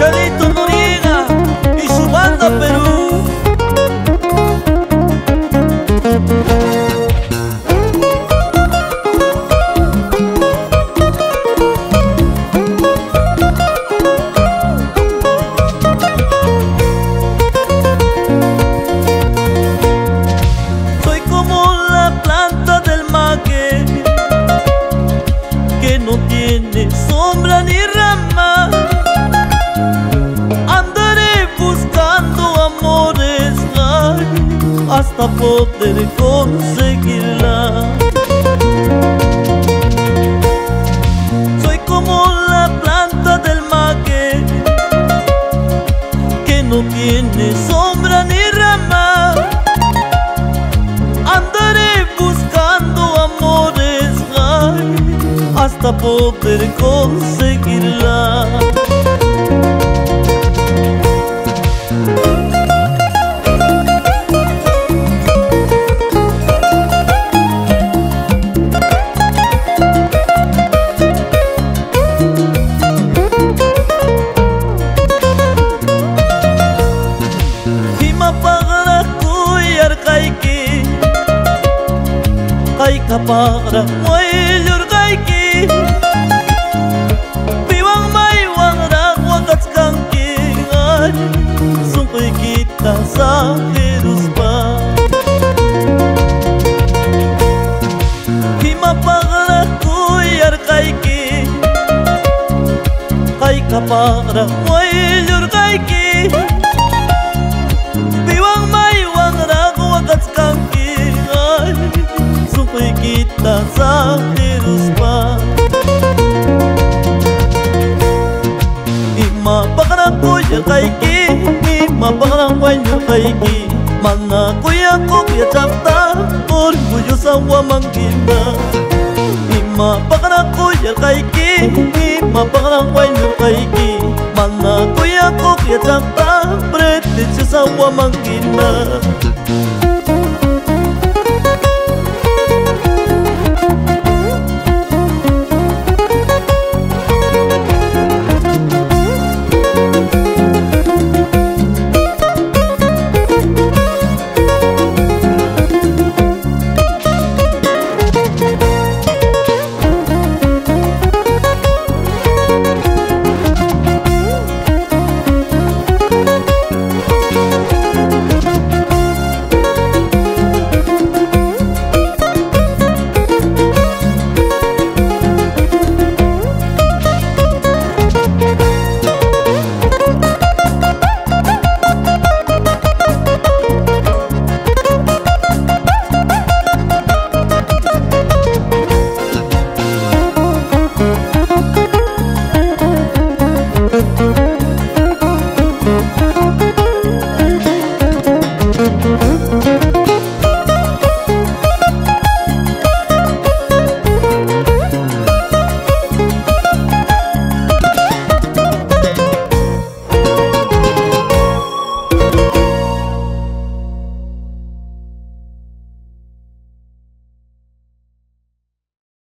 Carlito Noriega y su banda Perú. Soy como la planta del maque que no tiene sombra hasta poder conseguirla. Soy como la planta del maque que no tiene sombra ni rama. Andaré buscando amores hasta poder conseguirla. tapada Moy lurgay ki Piwang may wangrang wakat kang kingan Sungkoy kita sa hirus pa. Himapagla kuyar kay ki Kay kapara moy lurgay ki kaiki ni mabang wai ni kaiki mana kuya ko ya chapta or buyu sawa mangina ni mabang ko ya kaiki ni mabang quay ni kaiki mana kuya ko ya chapta pret ni sawa mangina